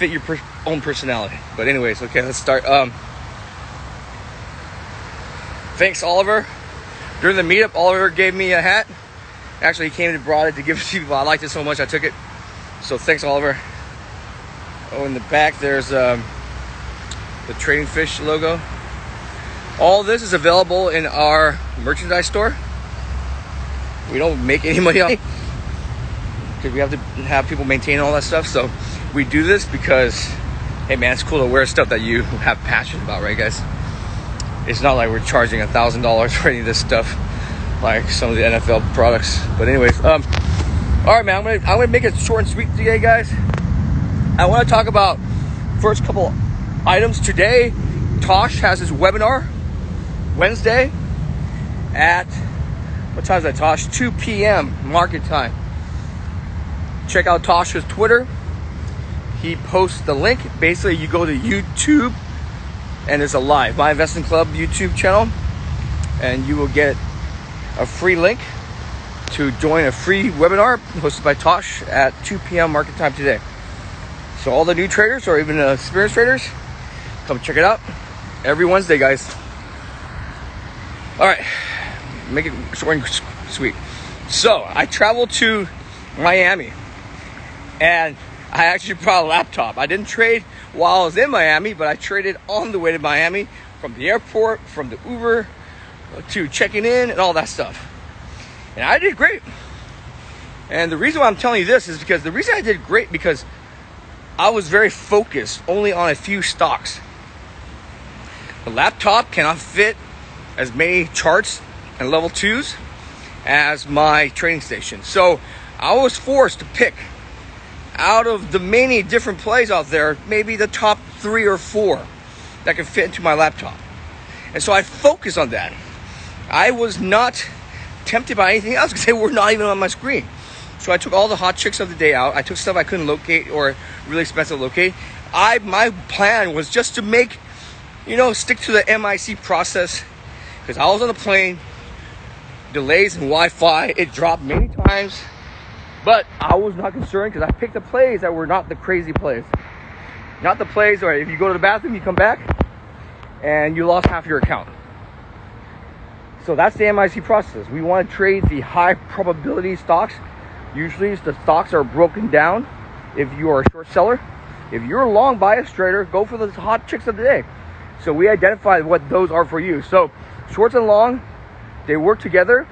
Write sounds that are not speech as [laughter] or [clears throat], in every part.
fit your per- own personality. But anyways, okay, let's start. Um, thanks, Oliver. During the meetup, Oliver gave me a hat. Actually, he came and brought it to give it to people. I liked it so much, I took it. So thanks, Oliver. Oh, in the back, there's um, the Trading Fish logo. All this is available in our merchandise store. We don't make any money on it because we have to have people maintain all that stuff. So we do this because, hey man, it's cool to wear stuff that you [laughs] have passion about, right, guys? It's not like we're charging a thousand dollars [laughs] for any of this stuff, like some of the NFL products. But anyways, um, all right, man, I'm gonna I'm gonna make it short and sweet today, guys. I want to talk about first couple items today. Tosh has his webinar Wednesday at what time is that, Tosh? 2 p.m. market time. Check out Tosh's Twitter. He posts the link. Basically, you go to YouTube and it's a live My Investing Club YouTube channel, and you will get a free link to join a free webinar hosted by Tosh at 2 p.m. market time today. So all the new traders or even experienced traders, come check it out every Wednesday, guys. All right, make it short and sweet. So I traveled to Miami, and I actually brought a laptop. I didn't trade while I was in Miami, but I traded on the way to Miami from the airport, from the Uber to checking in, and all that stuff. And I did great. And the reason why I'm telling you this is because the reason I did great because I was very focused only on a few stocks. The laptop cannot fit as many charts and level twos as my trading station. So I was forced to pick out of the many different plays out there, maybe the top three or four that can fit into my laptop. And so I focus on that. I was not tempted by anything else [laughs] because they were not even on my screen. So I took all the hot chicks of the day out. I took stuff I couldn't locate or really expensive to locate. I my plan was just to make, you know, stick to the MIC process because I was on the plane, delays in Wi-Fi, it dropped many times, but I was not concerned because I picked the plays that were not the crazy plays, not the plays where if you go to the bathroom, you come back, and you lost half your account. So that's the MIC process. We want to trade the high [laughs] probability stocks. Usually the stocks are broken down if you are a short seller. If you're a long bias trader, go for the hot chicks of the day. So we identify what those are for you. So shorts and long, they work together.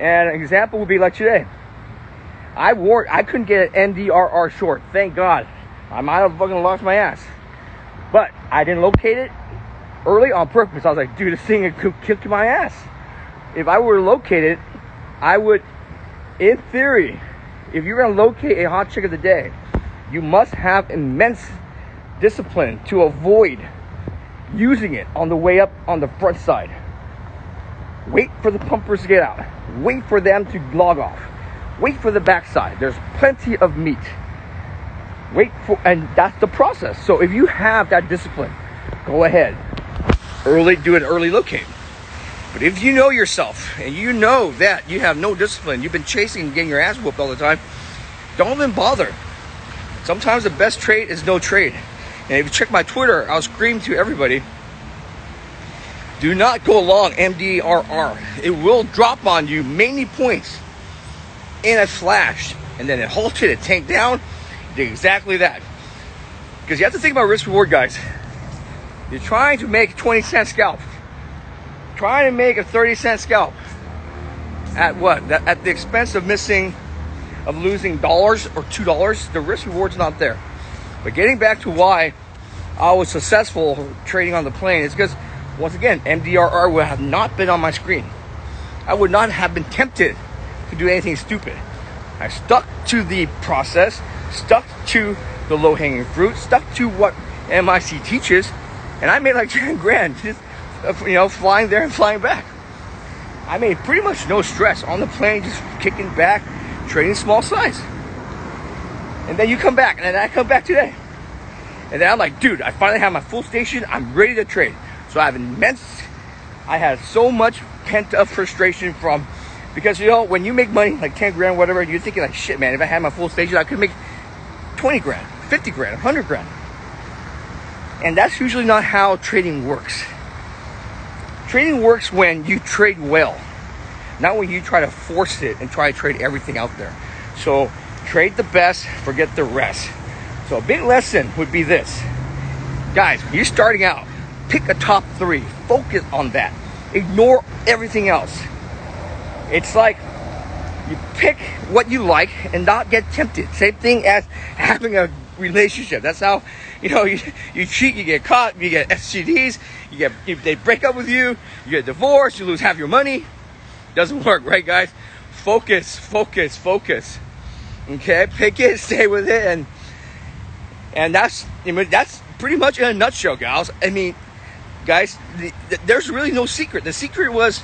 And an example would be like today. I wore I couldn't get an MDRR short. Thank God. I might have fucking lost my ass. But I didn't locate it early on purpose. I was like, dude, this thing could kick my ass. If I were to locate it, I would, in theory, if you're gonna locate a hot chick of the day, you must have immense discipline to avoid using it on the way up on the front side. Wait for the pumpers to get out. Wait for them to log off. Wait for the backside. There's plenty of meat. Wait for, and that's the process. So if you have that discipline, go ahead. Early, do an early locate. But if you know yourself and you know that you have no discipline, you've been chasing and getting your ass whooped all the time, don't even bother. Sometimes the best trade is no trade. And if you check my Twitter, I'll scream to everybody do not go along MDRR. It will drop on you many points in a flash. And then it halted, it tanked down, did exactly that. Because you have to think about risk reward, guys. You're trying to make a 20 cent scalp. Trying to make a 30 cent scalp. At what? At the expense of missing, of losing dollars or two dollars. The risk reward's not there. But getting back to why I was successful trading on the plane is because, once again, MDRR would have not been on my screen. I would not have been tempted to do anything stupid. I stuck to the process, stuck to the low hanging fruit, stuck to what MIC teaches, and I made like [laughs] 10 grand just, uh, you know, flying there and flying back. I made pretty much no stress on the plane, just kicking back, trading small size. And then you come back, and then I come back today. And then I'm like, dude, I finally have my full station. I'm ready to trade. So I have immense, I had so much pent up frustration from, because you know, when you make money, like 10 grand, whatever, you're thinking like, shit, man, if I had my full station, I could make 20 grand, 50 grand, 100 grand. And that's usually not how trading works. Trading works when you trade well, not when you try to force it and try to trade everything out there. So trade the best, forget the rest. So a big lesson would be this. Guys, when you're starting out, pick a top three, focus on that. Ignore everything else. It's like you pick what you like and not get tempted. Same thing as [laughs] having a relationship. That's how you know [laughs] you, you cheat, you get caught, you get STDs, you get they break up with you, you get divorced, you lose half your money. Doesn't [laughs] work, right, guys? Focus, focus, focus. Okay, pick it, stay with it, and and that's I mean, that's pretty much in a nutshell, gals. I mean, guys, the, the, there's really no secret. The secret was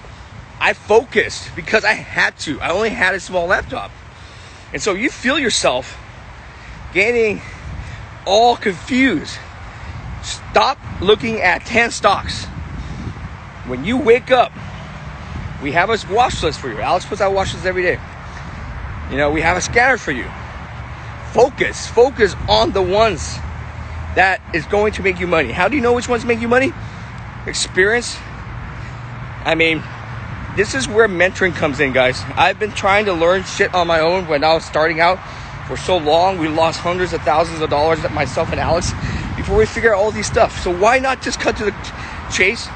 I focused because I had to. I only had a small laptop. And so you feel yourself getting all confused. Stop looking at 10 stocks. When you wake up, we have a watch list for you. Alex puts out watch lists every day. You know, we have a scanner for you. Focus, focus on the ones that is going to make you money. How do you know which ones make you money? Experience. I mean, this is where mentoring comes in, guys. I've been trying to learn shit on my own when I was starting out for so long. We lost hundreds of thousands of dollars, that myself and Alex, before we figure out all these stuff. So why not just cut to the chase?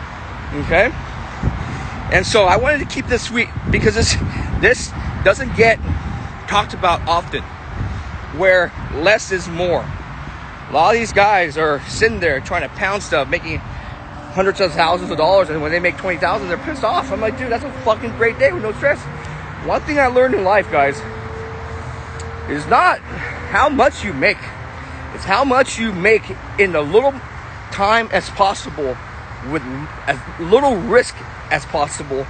Okay. And so I wanted to keep this sweet because this this doesn't get talked about often. Where less is more. A lot of these guys are sitting there trying to pound stuff, making hundreds of thousands of dollars, and when they make twenty thousand, they're pissed off. I'm like, dude, that's a fucking great day with no stress. One thing I learned in life, guys, is not how much you make; it's how much you make in a little time as possible, with as little risk as possible,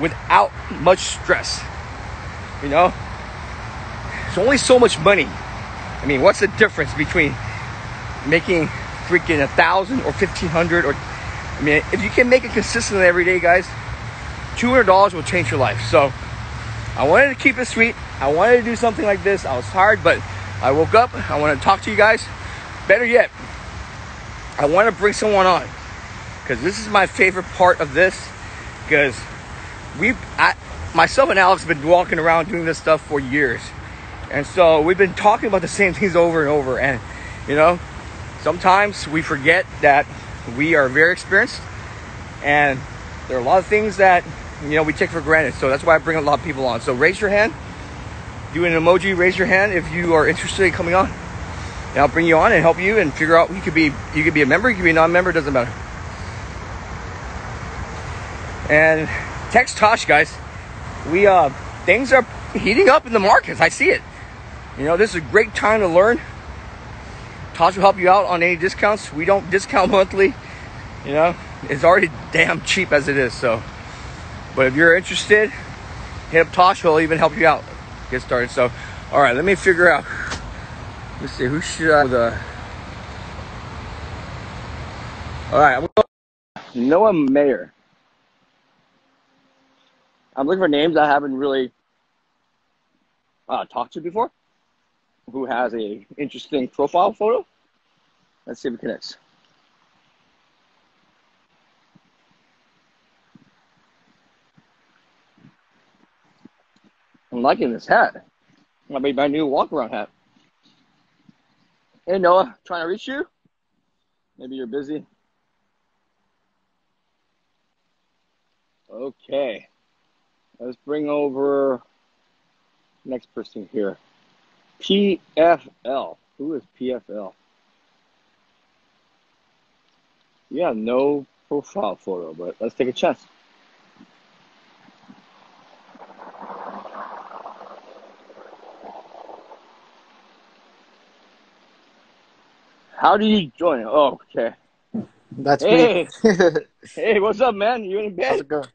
without much stress. You know, it's only so much money. I mean, what's the difference between making freaking a thousand or fifteen hundred or I mean, if you can make it consistently every day, guys, $200 will change your life. So I wanted to keep it sweet. I wanted to do something like this. I was tired, but I woke up. I want to talk to you guys. Better yet, I want to bring someone on because this is my favorite part of this because we, myself and Alex have been walking around doing this stuff for years. And so we've been talking about the same things over and over. And, you know, sometimes we forget that we are very experienced and there are a lot of things that you know we take for granted. So that's why i bring a lot of people on. So raise your hand. Do an emoji raise your hand if you are interested in coming on. And i'll bring you on and help you and figure out you could be you could be a member you could be a non-member doesn't matter. And text tosh guys. We uh things are heating up in the markets. I see it. You know this is a great time to learn Tosh will help you out on any discounts. We don't discount [laughs] monthly. You know, it's already damn cheap as it is. So, but if you're interested, hit up Tosh. He'll even help you out. Get started. So, all right, let me figure out. Let's see who should I. With a, all right, Noah Mayer. I'm looking for names I haven't really uh, talked to before who has a interesting profile photo. Let's see if it connects. I'm liking this hat. I made my new walk around hat. Hey Noah, trying to reach you? Maybe you're busy. Okay. Let's bring over next person here. PFL. Who is PFL? Yeah, no profile photo, but let's take a chance. How do you join? Oh, okay. That's hey. me. [laughs] hey, what's up, man? You in bed? How's it going?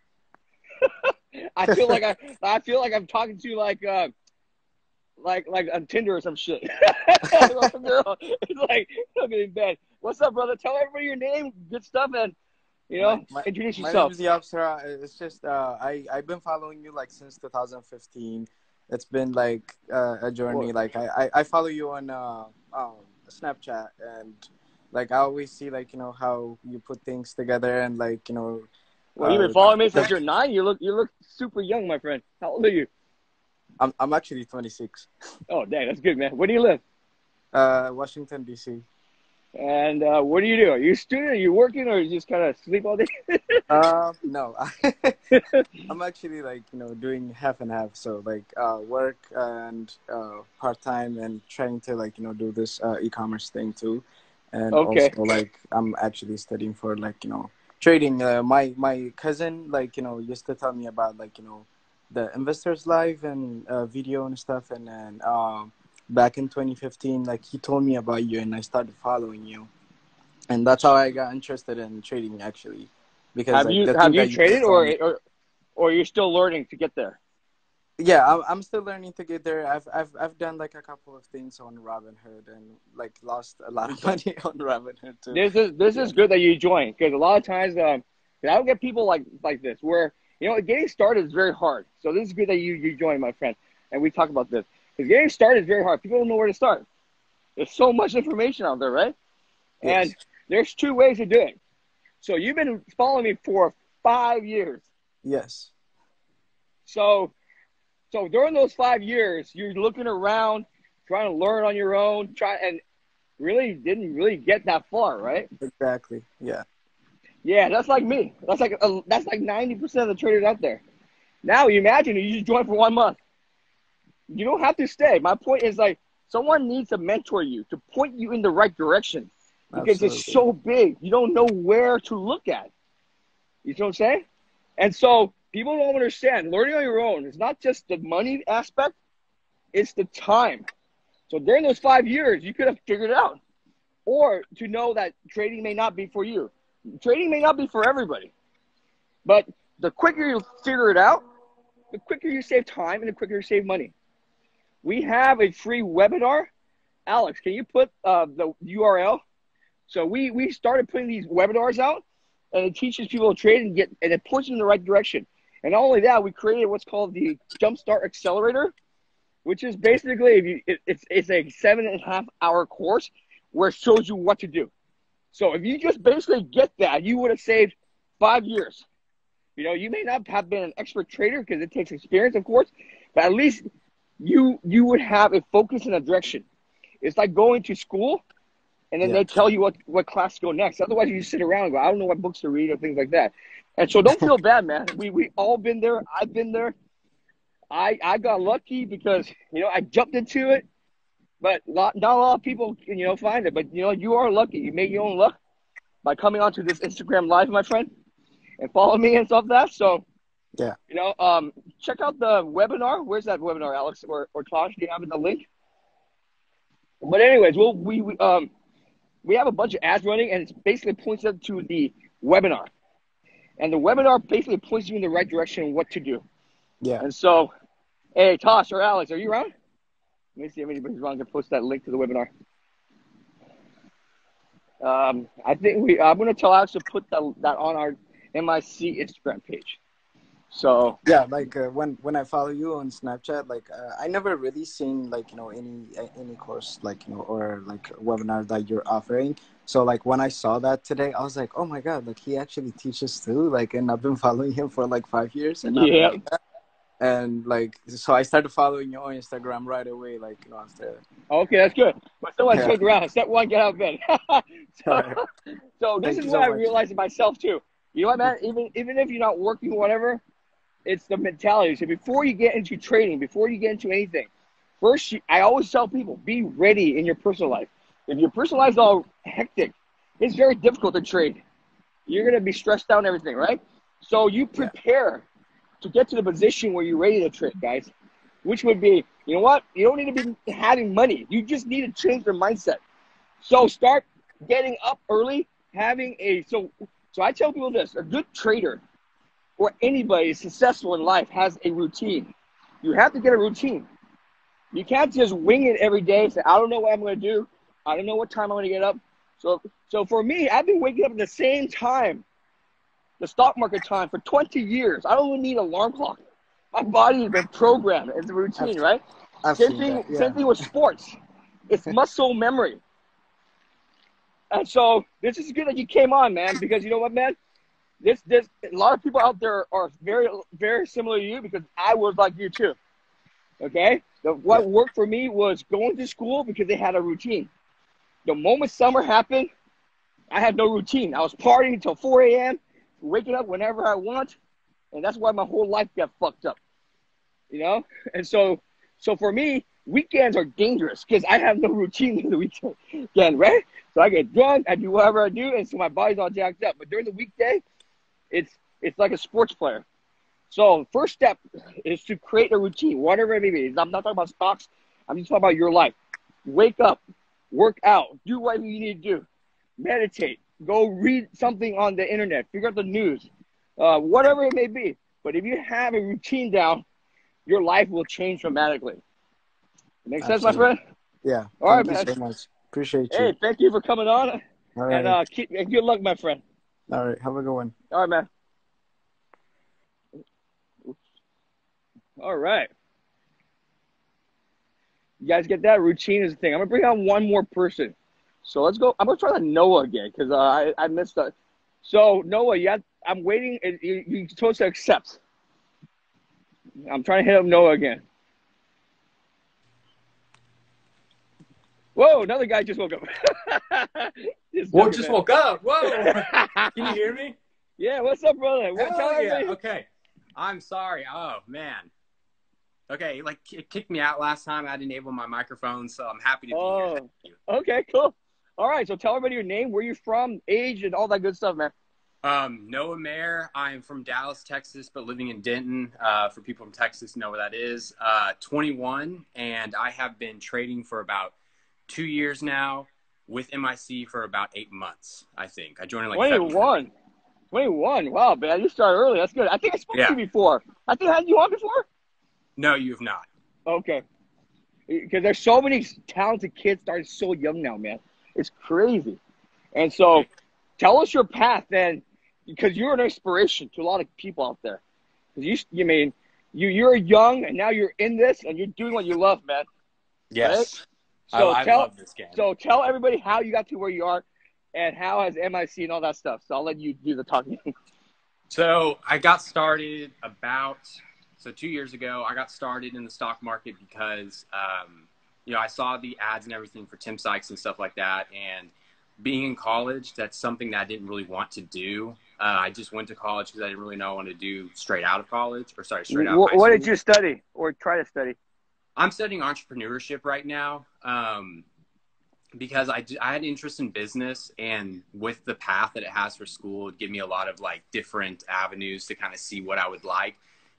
[laughs] I feel like I I feel like I'm talking to you like uh like like on Tinder or some shit. girl, [laughs] it's like looking in bed. What's up, brother? Tell everybody your name, good stuff, and you know, my, introduce yourself. My name is Yapsara. It's just uh, I I've been following you like since 2015. It's been like uh, a journey. Like I, I, I follow you on uh, um, Snapchat, and like I always see like you know how you put things together, and like you know. Well, you've been uh, following me since you're nine. You look you look super young, my friend. How old are you? I'm I'm actually 26. Oh, dang, that's good, man. Where do you live? Uh, Washington D.C. And uh, what do you do? Are you a student? Are you working, or you just kind of sleep all day? Uh, [laughs] no, [laughs] I'm actually like you know doing half and half. So like uh, work and uh, part time, and trying to like you know do this uh, e-commerce thing too. And Okay. also like I'm actually studying for like you know trading. Uh, my my cousin like you know used to tell me about like you know the investors live and uh, video and stuff. And then um, back in 2015, like he told me about you, and I started following you. And that's how I got interested in trading actually. Because have like, you have you traded, told or, or or you're still learning to get there? yeah, I'm, I'm still learning to get there. I've I've I've done like a couple of things on Robinhood and like lost a lot of [laughs] money on Robinhood too. This is this is good that you joined because a lot of times um, I don't get people like like this where you know getting started is very hard. So this is good that you you joined, my friend, and we talk about this because getting started is very hard. People don't know where to start. There's so much information out there, right? Yes. And there's two ways to do it. So you've been following me for five years. Yes. So, so during those five years, you're looking around, trying to learn on your own, try and really didn't really get that far, right? Exactly. Yeah. Yeah, that's like me. That's like that's like ninety percent of the traders out there. Now you imagine you just join for one month. You don't have to stay. My point is like someone needs to mentor you to point you in the right direction because it's so big. You don't know where to look at. You know what I'm saying? And so people don't understand learning on your own is not just the money aspect, it's the time. So during those five years, you could have figured it out. Or to know that trading may not be for you. Trading may not be for everybody. But the quicker you figure it out, the quicker you save time and the quicker you save money. We have a free webinar. Alex, can you put uh, the URL? So we, we started putting these webinars out and it teaches people to trade and get and it points you in the right direction. And not only that, we created what's called the Jumpstart Accelerator, which is basically if you it, it's it's a seven and a half hour course where it shows you what to do. So if you just basically get that, you would have saved five years. You know, you may not have been an expert trader because it takes experience, of course, but at least you you would have a focus in a direction. It's like going to school and then Yeah. they tell you what, what class to go next. Otherwise, you just sit around and go, I don't know what books to read or things like that. And so don't feel bad, man. We we all been there. I've been there. I I got lucky because you know I jumped into it, but not, not a lot of people can you know find it. But you know you are lucky. You made your own luck by coming onto this Instagram live, my friend, and follow me and stuff like that. So Yeah. you know, um, check out the webinar. Where's that webinar, Alex or or Tosh? Do you have the link? But anyways, we'll, we we um we have a bunch of ads running, and it basically points up to the webinar. And the webinar basically points you in the right direction what to do. Yeah. And so, hey, Tosh or Alex, are you around? Let me see if anybody's around to post that link to the webinar. Um, I think we. I'm going to tell Alex to put that, that on our MIC Instagram page. So Yeah, like uh, when when I follow you on Snapchat, like uh, I never really seen like you know any any course like you know or like webinar that you're offering. So like when I saw that today, I was like, oh my god, like he actually teaches too. Like, and I've been [laughs] following him for like five years. And Yeah. like that. And like, so I started following you on Instagram right away. Like, you know, after. okay, that's good. But someone Yeah. stick around. Step one, get out of bed. [laughs] so, so this Thank is what so I realized myself too. You know what, man? Even even if you're not working, whatever, it's the mentality. So before you get into trading, before you get into anything, first you, I always tell people be ready in your personal life. If your personal life is all hectic, it's very difficult to trade. You're gonna be stressed out and everything, right? So you prepare to get to the position where you're ready to trade, guys. Which would be, you know what? You don't need to be having money. You just need to change your mindset. So start getting up early, having a so so I tell people this, a good trader or anybody successful in life has a routine. You have to get a routine. You can't just wing it every day and say, I don't know what I'm gonna do. I don't know what time I'm gonna get up. So so for me, I've been waking up at the same time, the stock market time for 20 years. I don't even need an alarm clock. My body has been programmed. It's a routine, right? I've Same thing, that, yeah. same thing with sports. It's [laughs] muscle memory. and so this is good that you came on, man, because you know what, man? This this a lot of people out there are very very similar to you because I was like you too. Okay? The, what worked for me was going to school because they had a routine. The moment summer happened, I had no routine. I was partying until 4 a.m., waking up whenever I want, and that's why my whole life got fucked up. You know? And so so for me, weekends are dangerous because I have no routine in the weekend, right? So I get drunk, I do whatever I do, and so my body's all jacked up. But during the weekday, it's it's like a sports player. So first step is to create a routine, whatever it may be. I'm not talking about stocks. I'm just talking about your life. Wake up, work out, do what you need to do, meditate, go read something on the internet, figure out the news, uh, whatever it may be. But if you have a routine down, your life will change dramatically. Make sense, my friend? Yeah. All right, Thank man. you so much. Appreciate you. Hey, thank you for coming on, All right. and uh, keep and good luck, my friend. All right. Have a good one. All right, man. All right. You guys get that? Routine is the thing. I'm gonna bring on one more person. So let's go. I'm gonna try the Noah again because uh, I I missed that. So Noah, got, I'm waiting. You, you're supposed to accept. I'm trying to hit up Noah again. Whoa! Another guy just woke up. [laughs] Just Well, just woke up. Whoa. [laughs] Can you hear me? yeah, what's up, brother? What, tell Hell yeah. Okay. I'm sorry. Oh man. Okay, like it kicked me out last time. I didn't enable my microphone, so I'm happy to be Oh. here. Thank you. Okay, cool. All right, so tell everybody your name, where you're from, age, and all that good stuff, man. Um, Noah Mayer. I am from Dallas, Texas, but living in Denton. Uh, for people from Texas, know where that is. Uh, 21, and I have been trading for about two years now. With MIC for about eight months, I think. I joined in like February. 21. 21. Wow, man, you started early. That's good. I think I spoke Yeah. to you before. I think I had you on before. No, you have not. Okay. Because there's so many talented kids starting so young now, man. It's crazy. And so, tell us your path then, because you're an inspiration to a lot of people out there. Because you, you mean, you you're young and now you're in this and you're doing what you love, man. Yes. So I, I tell love this game. So tell everybody how you got to where you are, and how has MIC and all that stuff. So I'll let you do the talking. [laughs] So I got started about so two years ago. I got started in the stock market because um, you know I saw the ads and everything for Tim Sykes and stuff like that, and being in college, that's something that I didn't really want to do. Uh, I just went to college because I didn't really know what I wanted to do straight out of college, or sorry, straight out. of what, what did you study or try to study? I'm studying entrepreneurship right now um, because I had interest in business and with the path that it has for school, it gave me a lot of like different avenues to kind of see what I would like.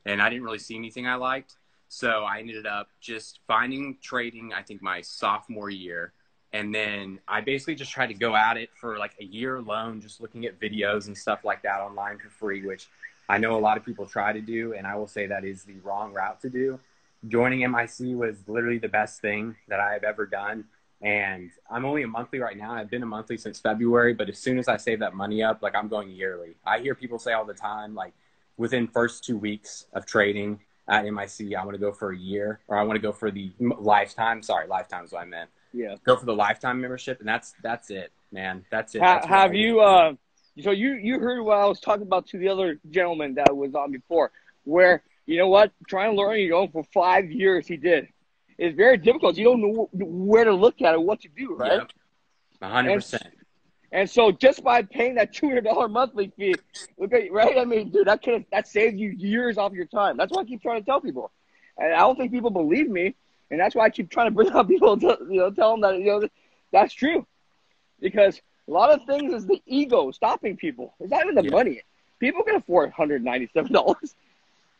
And I didn't really see anything I liked. So I ended up just finding trading, I think my sophomore year. And then I basically just tried to go at it for like a year alone, just looking at videos and stuff like that online for free, which I know a lot of people try to do. And I will say that is the wrong route to do joining MIC was literally the best thing that I have ever done. And I'm only a monthly right now. I've been a monthly since February, but as soon as I save that money up, like I'm going yearly. I hear people say all the time, like within first two weeks of trading at MIC, I want to go for a year or I want to go for the lifetime. Sorry, lifetime is what I meant. Yeah. Go for the lifetime membership, and that's that's it, man. That's it. Ha- That's have you? Uh, so you you heard what I was talking about to the other gentleman that was on before, where you know what, trying to learn, you know, for five years he did. It's very difficult. You don't know where to look at it, what to do, right? A hundred percent. And so just by paying that two hundred dollar monthly fee, look at right. I mean, dude, that could that saved you years off your time. That's why I keep trying to tell people, and I don't think people believe me, and that's why I keep trying to bring [laughs] up people to you know tell them that you know that's true, because a lot of things is the ego stopping people. It's not even the Yeah. money. People can afford one hundred ninety seven dollars.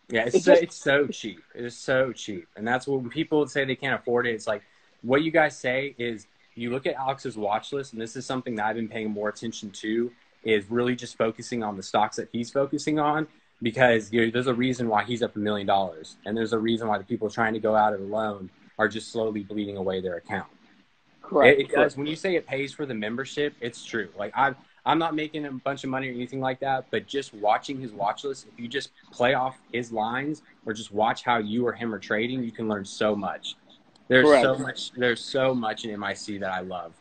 Yeah, it's, It's so, just- it's so cheap. It's so cheap, and that's what when people say they can't afford it. It's like what you guys say is you look at Alex's watch list, and this is something that I've been paying more attention to. Is really just focusing on the stocks that he's focusing on because you know, there's a reason why he's up a million dollars, and there's a reason why the people trying to go out it alone are just slowly bleeding away their account. Correct. It, it does. When you say it pays for the membership, it's true. Like I'm, I'm not making a bunch of money or anything like that, but just watching his watch list, if you just play off his lines or just watch how you or him are trading, you can learn so much. There's Correct. so much. There's so much in MIC that I love.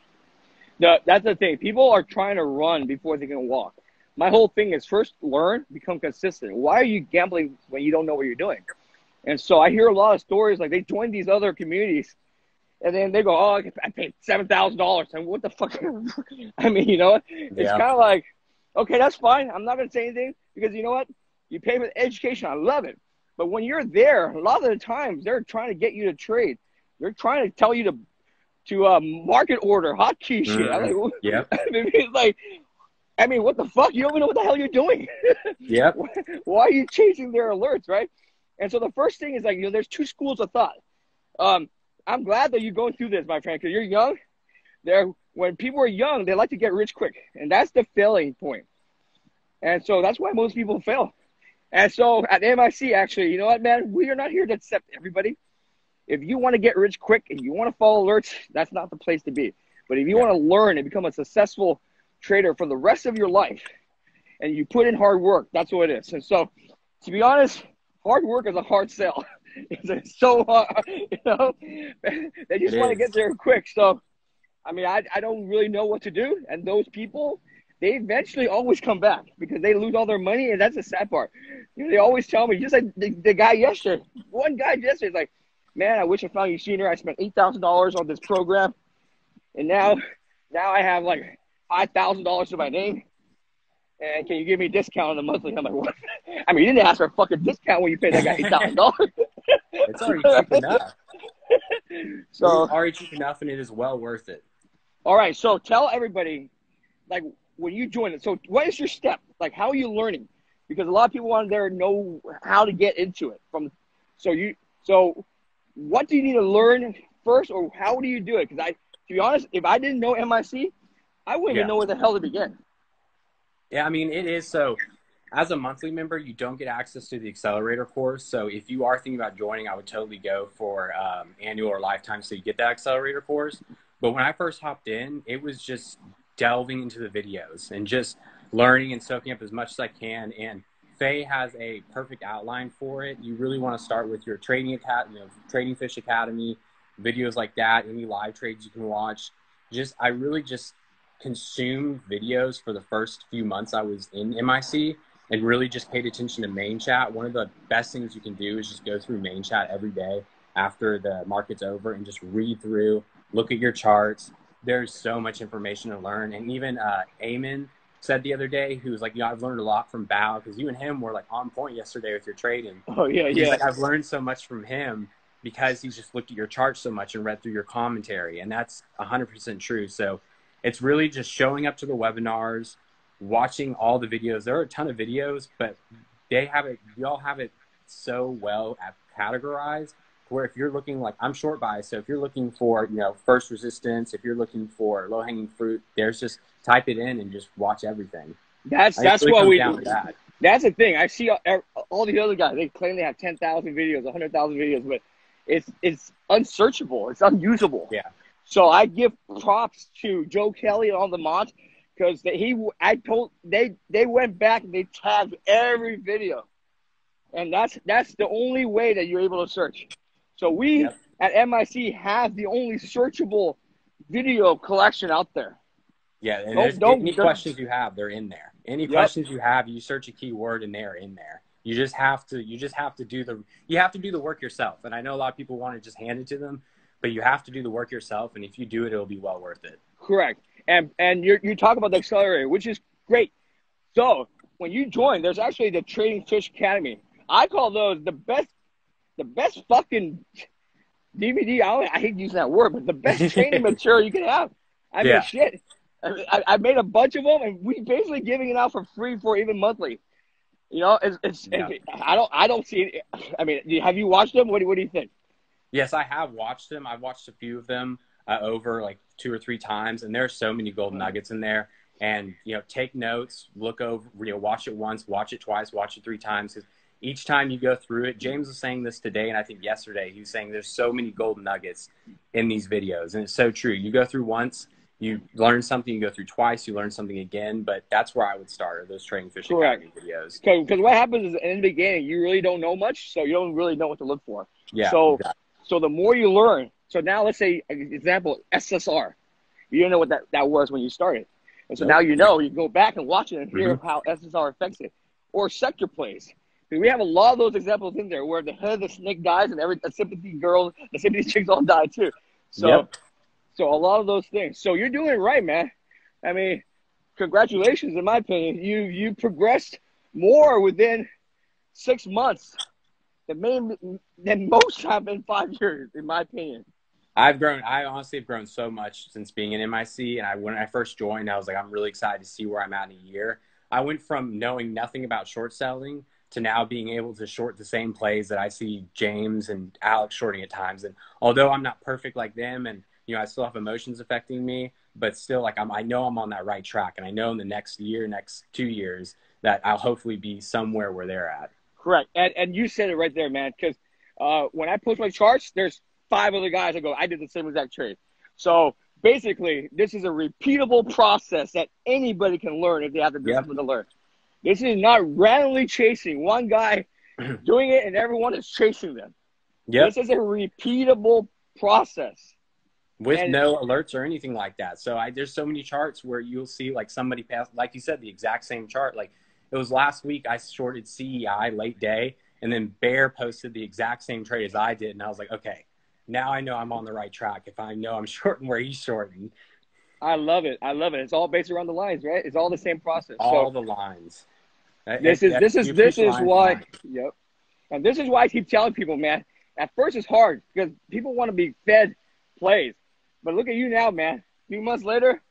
the, that's the thing. People are trying to run before they can walk. My whole thing is first learn, become consistent. Why are you gambling when you don't know what you're doing? And so I hear a lot of stories like they join these other communities and then they go, "Oh, I paid seven thousand dollars." And what the fuck? [laughs] I mean, you know, it's Yeah. kind of like, okay, that's fine. I'm not gonna say anything because you know what? You pay for education. I love it. But when you're there, a lot of the times they're trying to get you to trade. They're trying to tell you to to uh, market order hotkey shit. I'm like, Yep. [laughs] I mean, it's like, I mean, what the fuck? You don't even know what the hell you're doing. [laughs] Yep. Why are you chasing their alerts, right? And so the first thing is like, you know, there's two schools of thought. Um, I'm glad that you're going through this, my friend, because you're young. There, when people are young, they like to get rich quick, and that's the failing point. And so that's why most people fail. And so at MIC, actually, you know what, man, we are not here to accept everybody. If you want to get rich quick and you want to follow alerts, that's not the place to be. But if you Yeah. want to learn and become a successful trader for the rest of your life, and you put in hard work, that's what it is. And so, to be honest, hard work is a hard sell. [laughs] It's so hard, [laughs] you know. They just It want to get there quick. So, I mean, I, I don't really know what to do. And those people, they eventually always come back because they lose all their money, and that's the sad part. You know, they always tell me, just like the, the guy yesterday, one guy yesterday is like, "Man, I wish I found you sooner. I spent eight thousand dollars on this program, and now, now I have like five thousand dollars to my name." And can you give me a discount on the monthly? I'm like, what? [laughs] I mean, you didn't ask for a fucking discount when you paid that guy eight thousand dollars. [laughs] It's already cheap enough. [laughs] So, it's already cheap enough, and it is well worth it. All right, so tell everybody, like, when you join it. So, what is your step? Like, how are you learning? Because a lot of people on there know how to get into it. From, so you, so, what do you need to learn first, or how do you do it? Because I, to be honest, if I didn't know MIC, I wouldn't Yeah. even know where the hell to begin. Yeah, I mean, it is so. As a monthly member, you don't get access to the accelerator course. So if you are thinking about joining, I would totally go for um, annual or lifetime so you get that accelerator course. But when I first hopped in, it was just delving into the videos and just learning and soaking up as much as I can. And Faye has a perfect outline for it. You really want to start with your trading academy, you know, trading fish academy, videos like that, any live trades you can watch. Just I really just consumed videos for the first few months I was in MIC and really just paid attention to main chat. One of the best things you can do is just go through main chat every day after the market's over and just read through, look at your charts. There's so much information to learn. And even uh, Eamon said the other day, who was like, "Yeah, I've learned a lot from Bao because you and him were like on point yesterday with your trading." Oh yeah, He's yeah. like, I've learned so much from him because he's just looked at your charts so much and read through your commentary. And that's 100% true. So it's really just showing up to the webinars, watching all the videos. There are a ton of videos, but they have it, y'all have it so well at categorized where if you're looking like I'm short by, so if you're looking for, you know, first resistance, if you're looking for low hanging fruit, there's just type it in and just watch everything. That's think that's really what we do. that. That's the thing. I see all, all the other guys. They claim they have ten thousand videos, hundred thousand videos, but it's it's unsearchable. It's unusable. Yeah. So I give props to Joe Kelly and all the mods because he. I told they they went back and they tagged every video, and that's that's the only way that you're able to search. So we Yep. at MIC have the only searchable video collection out there. Yeah, and Don't- there's, don't- any don't- questions you have, they're in there. Any Yep. questions you have, you search a keyword and they're in there. You just have to you just have to do the you have to do the work yourself. And I know a lot of people want to just hand it to them, but you have to do the work yourself and if you do it it'll be well worth it. Correct. And and you you talk about the accelerator, which is great. So when you join, there's actually the Trading Fish Academy. I call those the best, the best fucking DVD. I, I hate using that word, but the best training [laughs] material you can have. I mean, Yeah. shit. I, I, made a bunch of them, and we basically giving it out for free for even monthly. You know, it's, it's, Yeah. I don't I don't see it. I mean, have you watched them? What do, what do you think? Yes, I have watched them. I've watched a few of them uh, over like two or three times, and there's so many gold nuggets in there. And you know, take notes, look over, you know, watch it once, watch it twice, watch it three times. Each time you go through it, James was saying this today, and I think yesterday he was saying there's so many gold nuggets in these videos, and it's so true. You go through once, you learn something. You go through twice, you learn something again. But that's where I would start are those trading fish Correct. videos. Because what happens is in the beginning, you really don't know much, so you don't really know what to look for. Yeah. So- exactly. So the more you learn, so now let's say example SSR. You didn't know what that, that was when you started. And so Yep. now you know, you go back and watch it and hear Mhm. how SSR affects it. Or sector plays. We have a lot of those examples in there where the head of the snake dies and every the sympathy girl, the sympathy chicks all die too. So, Yep. so a lot of those things. So you're doing it right, man. I mean, congratulations, in my opinion. You you progressed more within six months than many, than most have in five years, in my opinion. I've grown. I honestly have grown so much since being in MIC. And I, when I first joined, I was like, I'm really excited to see where I'm at in a year. I went from knowing nothing about short selling to now being able to short the same plays that I see James and Alex shorting at times. And although I'm not perfect like them, and you know, I still have emotions affecting me, but still, like I'm, I know I'm on that right track, and I know in the next year, next two years, that I'll hopefully be somewhere where they're at. Correct. And and you said it right there, man. Because uh, when I post my charts, there's five other guys that go, I did the same exact trade. So basically, this is a repeatable process that anybody can learn if they have the Yep. discipline to learn. This is not randomly chasing one guy [clears throat] doing it and everyone is chasing them. Yep. This is a repeatable process. with And- no alerts or anything like that. So I, there's so many charts where you'll see like somebody pass, like you said, the exact same chart. Like it was last week I shorted CEI late day, and then Bear posted the exact same trade as I did, and I was like, okay, now I know I'm on the right track. If I know I'm [laughs] shorting where he's shorting, I love it. I love it. It's all based around the lines, right? It's all the same process. all so the lines. This is this is this is why lines. yep. And this is why I keep telling people, man, at first it's hard because people want to be fed plays. But look at you now, man. A few months later,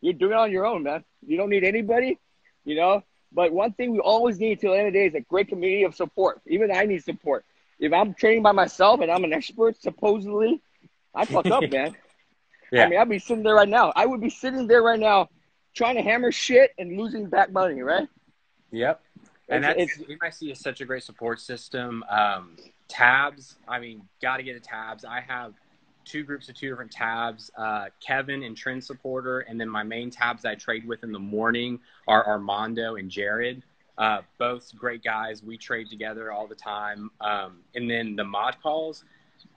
you're doing it on your own, man. You don't need anybody, you know. But one thing we always need till the end of the day is a great community of support. Even I need support. If I'm training by myself and I'm an expert, supposedly, I fuck up, [laughs] man. Yeah. I mean, I'd be sitting there right now. I would be sitting there right now trying to hammer shit and losing back money, right? Yep. And It's- that's MIC is such a great support system. Um, tabs, I mean, got to get a tabs. I have two groups of two different tabs uh, Kevin and Trend Supporter. And then my main tabs I trade with in the morning are Armando and Jared. Uh, both great guys. We trade together all the time. Um, and then the mod calls,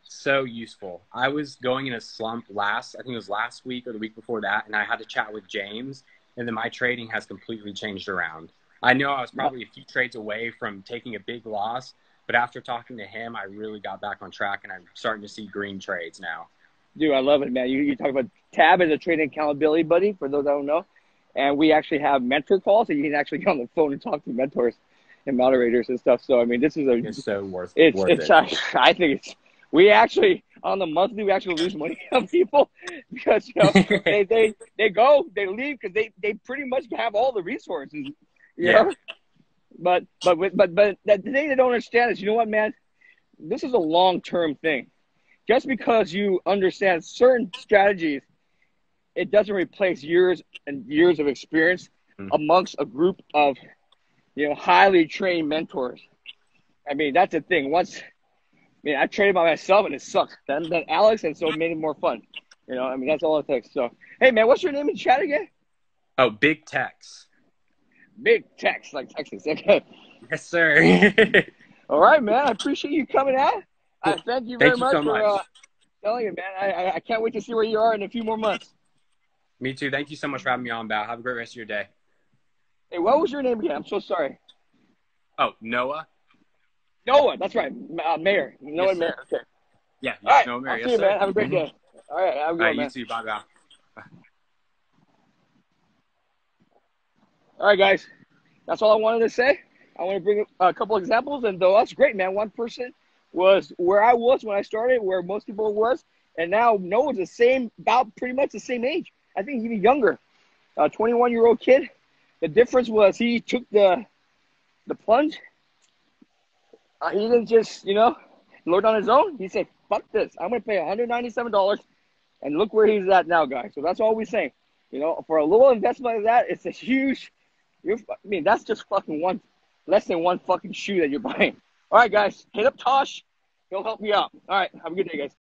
so useful. I was going in a slump last, I think it was last week or the week before that, and I had to chat with James. And then my trading has completely changed around. I know I was probably a few trades away from taking a big loss, but after talking to him, I really got back on track and I'm starting to see green trades now. Dude, I love it, man. You, you talk about Tab as a trading accountability buddy, for those that don't know. And we actually have mentor calls, so you can actually get on the phone and talk to mentors and moderators and stuff. So, I mean, this is a, It's so worth, it's, worth it's, it. [laughs] uh, I think it's, we actually, on the monthly, we actually lose money [laughs] on people because, you know, they, [laughs] they, they go, they leave because they, they pretty much have all the resources, you Yeah. know? But, but, but, but, the thing they don't understand is, you know what, man? This is a long term thing. Just because you understand certain strategies, it doesn't replace years and years of experience Mhm. amongst a group of, you know, highly trained mentors. I mean, that's the thing. Once, mean, I traded by myself and it sucked. Then, then Alex, and so it made it more fun. You know, I mean, that's all it takes. So, hey, man, what's your name in chat again? oh, Big Tex. Big Tex, like Texas. [laughs] Okay. Yes, sir. [laughs] All right, man. I appreciate you coming out. I thank you very Thank you much so for much. Uh, telling it, man. I, I can't wait to see where you are in a few more months. Me too. Thank you so much for having me on, Bao. Have a great rest of your day. Hey, what was your name again? I'm so sorry. Oh, Noah? Noah. That's right. Uh, Mayor. Noah Yes, sir. Mayor. Okay. Yeah, All right. Noah I'll Mary. see Yes, you, man. Have a great Mhm. day. All right. Have a All good right, one, man. you too. Bye, bye. All right, guys. That's all I wanted to say. I want to bring a couple examples, and though that's great, man. One person was where I was when I started, where most people was, and now Noah's the same, about pretty much the same age. I think even younger. A 21 year old kid. The difference was he took the the plunge. Uh, he didn't just, you know, load on his own. He said, "Fuck this! I'm gonna pay 197 dollars," and look where he's at now, guys. So that's all we're saying. You know, for a little investment like that, it's a huge. You're, I mean, that's just fucking one, less than one fucking shoe that you're buying. All right, guys, hit up Tosh. He'll help you out. All right, have a good day, guys.